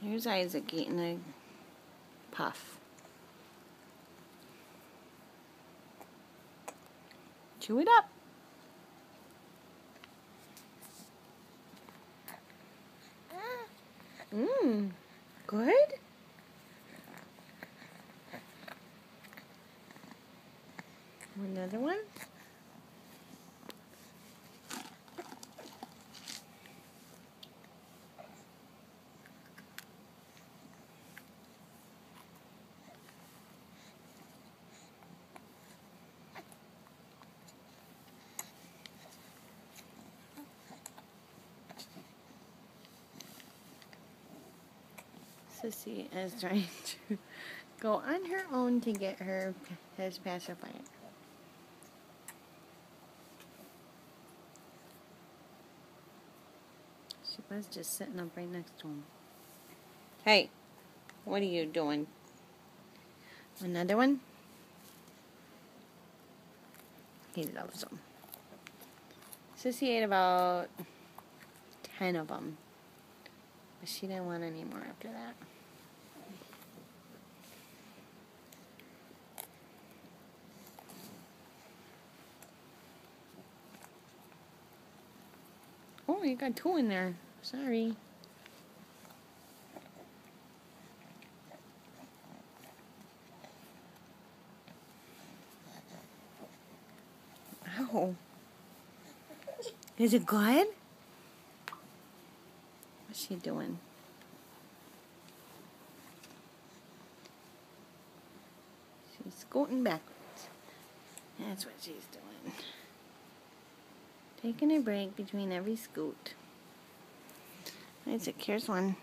Here's Isaac eating a puff. Chew it up. Mmm, good? Another one? Sissy is trying to go on her own to get her his pacifier. She was just sitting up right next to him. Hey, what are you doing? Another one? He loves them. Sissy ate about 10 of them. But she didn't want any more after that. Oh, you got two in there. Sorry. Ow. Is it good? What's she doing? She's scooting backwards. That's what she's doing. Taking a break between every scoot. Isaac, here's one.